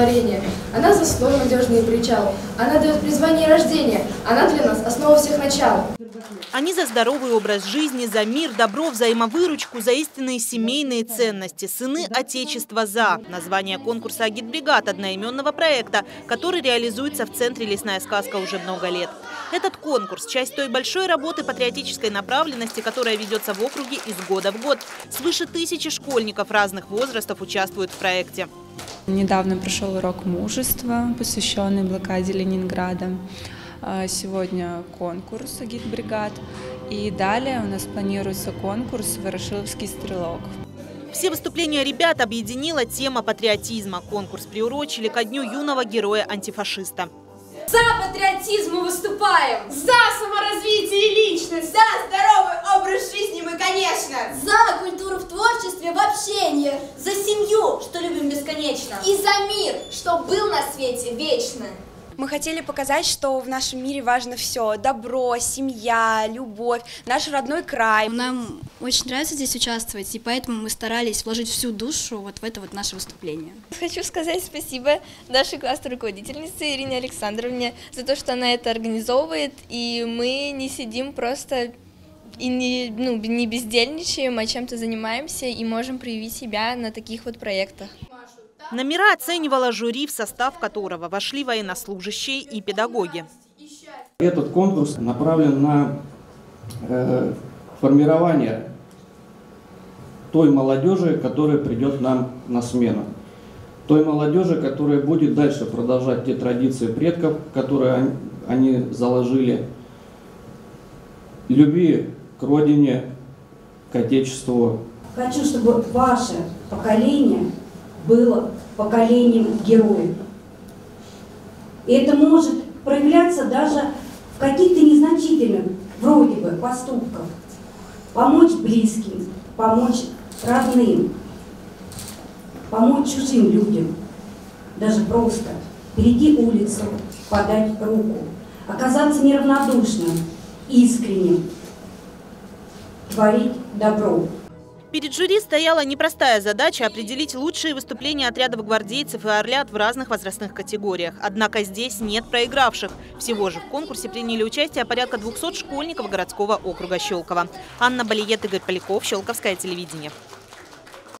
творения. Она заслон надежный причал. Она дает призвание и рождение. Она для нас основа всех начал. Они за здоровый образ жизни, за мир, добро, взаимовыручку, за истинные семейные ценности. Сыны Отечества за. Название конкурса «Агитбригад» одноименного проекта, который реализуется в Центре «Лесная сказка» уже много лет. Этот конкурс – часть той большой работы патриотической направленности, которая ведется в округе из года в год. Свыше тысячи школьников разных возрастов участвуют в проекте. Недавно прошел урок мужества, посвященный блокаде Ленинграда. А, Сегодня конкурс «Гид-бригад». И далее у нас планируется конкурс «Ворошиловский стрелок». Все выступления ребят объединила тема патриотизма. Конкурс приурочили ко дню юного героя-антифашиста. За патриотизм мы выступаем! За саморазвитие личности! За здоровый образ жизни мы, конечно! За культуру в творчестве, в общении! За семью, что любим бесконечно! И за мир, что был на свете вечно! Мы хотели показать, что в нашем мире важно все. Добро, семья, любовь, наш родной край. Нам очень нравится здесь участвовать, и поэтому мы старались вложить всю душу вот в это вот наше выступление. Хочу сказать спасибо нашей классной руководительнице Ирине Александровне за то, что она это организовывает, и мы не сидим просто и не, ну, не бездельничаем, а чем-то занимаемся и можем проявить себя на таких вот проектах. Номера оценивала жюри, в состав которого вошли военнослужащие и педагоги. Этот конкурс направлен на э, формирование той молодежи, которая придет нам на смену. Той молодежи, которая будет дальше продолжать те традиции предков, которые они, они заложили. Любви к родине, к Отечеству. Хочу, чтобы ваше поколение было поколением героев. И это может проявляться даже в каких-то незначительных, вроде бы, поступках. Помочь близким, помочь родным, помочь чужим людям. Даже просто перейти улицу, подать руку, оказаться неравнодушным, искренним, творить добро. Перед жюри стояла непростая задача определить лучшие выступления отрядов гвардейцев и орлят в разных возрастных категориях. Однако здесь нет проигравших. Всего же в конкурсе приняли участие порядка 200 школьников городского округа Щелково. Анна Балиет, Игорь Поляков, Щелковское телевидение.